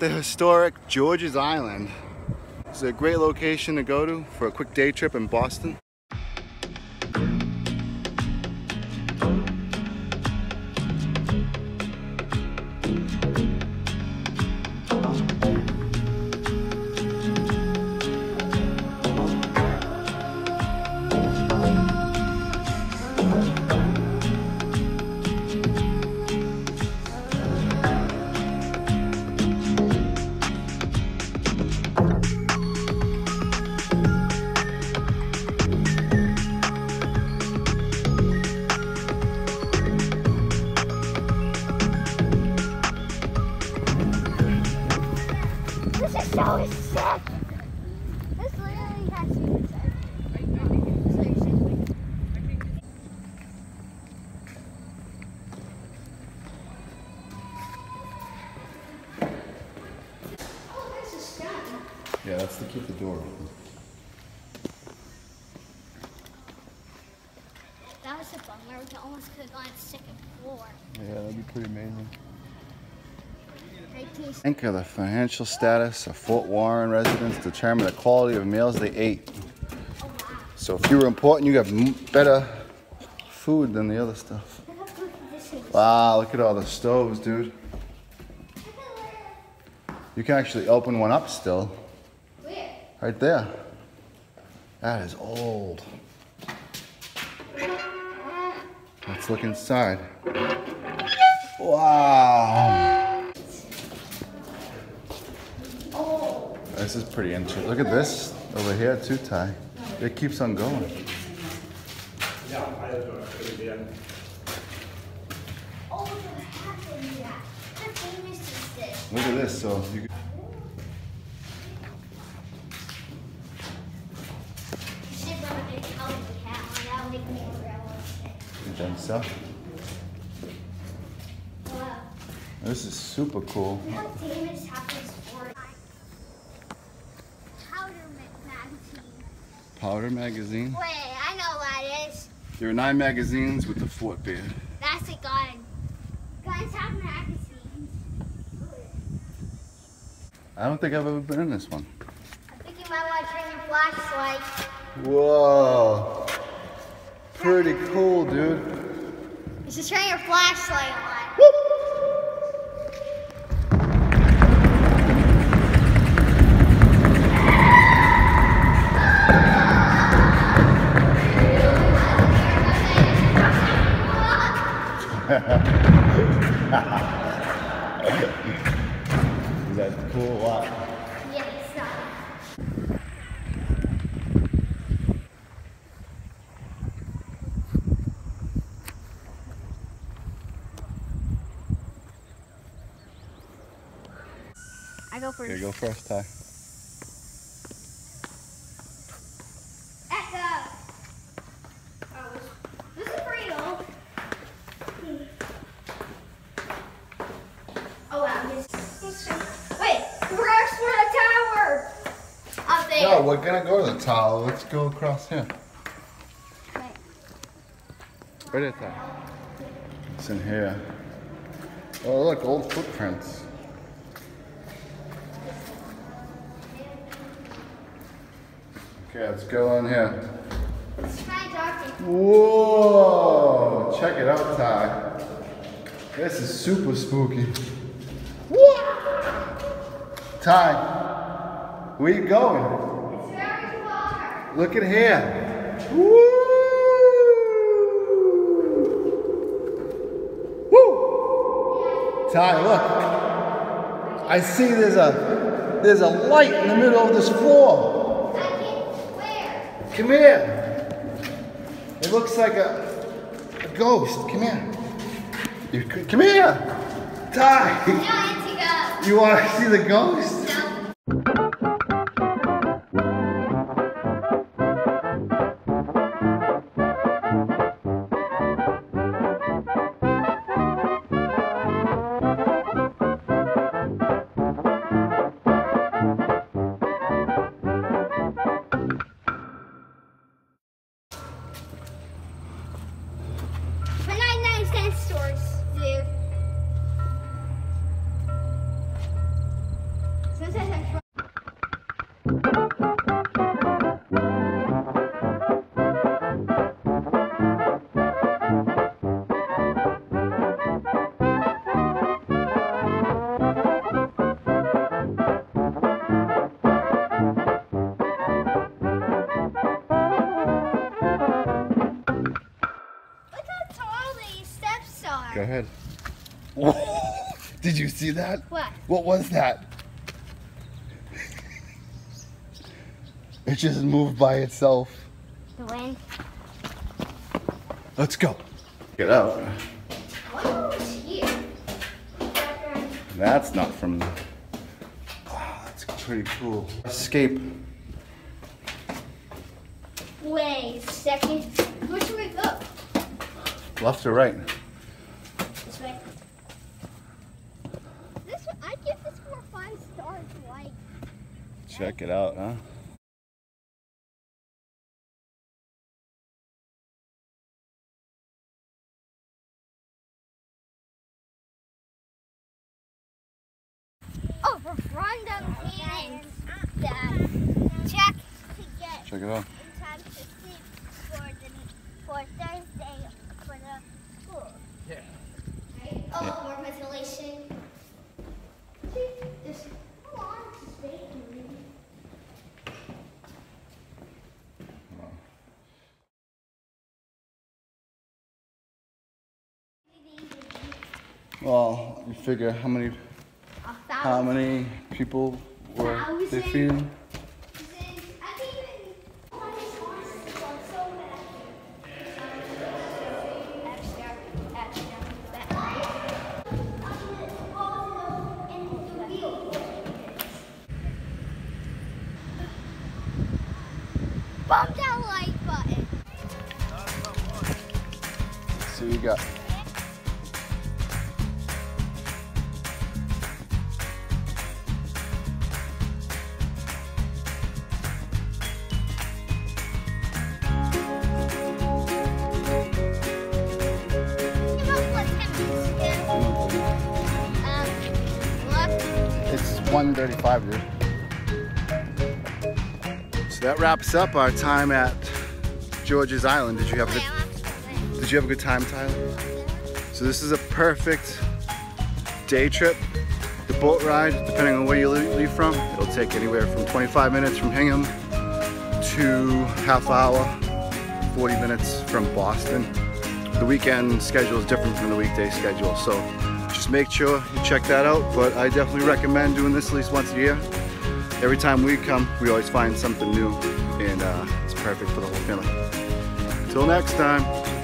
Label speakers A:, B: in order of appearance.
A: the historic George's Island. It's a great location to go to for a quick day trip in Boston. That's to keep the door open.
B: That was a bummer. We could almost could have gone second floor.
A: Yeah, that'd be pretty amazing. Think of the financial status of Fort Warren residents determine the quality of meals they ate. So if you were important, you got better food than the other stuff.
B: Look how good this is.
A: Wow, look at all the stoves, dude. You can actually open one up still? Right there. That is old. Let's look inside. Wow.
B: Oh,
A: This is pretty interesting. Look at this over here too, Ty. It keeps on going.
B: what happened here? How famous is this?
A: Look at this. So you can
B: You should run a big color cat on. That'll make me where I want to
A: you think so.
B: sit. Wow.
A: This is super cool.
B: Look how famous happens for Powder magazine.
A: Powder magazine.
B: Wait, I know what that is.
A: There are nine magazines with the Fort Beard.
B: That's a gun. Guns have magazines.
A: I don't think I've ever been in this one.
B: I think you might want to turn your flashlight.
A: Whoa. Pretty cool, dude.
B: You should turn your flashlight on.
A: Is that cool? What?
B: Yes. uh, I go first.
A: Okay, go first, Ty.
B: Echo. Oh, this is pretty old. Oh wow. Wait, where's for the tower? Up there.
A: No, we're gonna go to the tower. Let's go across here.
B: Wait.
A: Right at that. It's in here. Oh, look, old footprints. Okay, let's go in here.
B: It's kind of dark.
A: Whoa! Check it out, Ty. This is super spooky. Ty, where you going?
B: It's very far.
A: Look at here. Woo! Woo! Ty, look. I see there's a there's a light in the middle of this floor.
B: I can't. Where?
A: Come here. It looks like a, a ghost. Come here. You, come here. Ty, you want to see the ghost? Go ahead. Whoa. Did you see that?
B: What?
A: What was that? It just moved by itself.
B: The wind.
A: Let's go. Get out.
B: What here?
A: That's not from the. Wow, that's pretty cool. Escape.
B: Wait a second. Where should we go?
A: Left or right?
B: This way. This one, I give this four five stars. Like,
A: Check it out, huh?
B: Oh, we're flying down the um, check to get
A: Check it out.
B: in time to sleep for the for Thursday for the school. Yeah. Oh, more ventilation. See, there's a lot of space.
A: Well, you figure how many
B: A
A: how many people were they feeding?
B: I think even Bump that like button.
A: See what you got. 135, dude. So that wraps up our time at George's Island. Did you have a good, did you have a good time, Tyler? So this is a perfect day trip. The boat ride, depending on where you leave leave from, it'll take anywhere from 25 minutes from Hingham to half hour, 40 minutes from Boston. The weekend schedule is different from the weekday schedule, so just make sure you check that out. But I definitely recommend doing this at least once a year. Every time we come, we always find something new, and uh, it's perfect for the whole family. Until next time.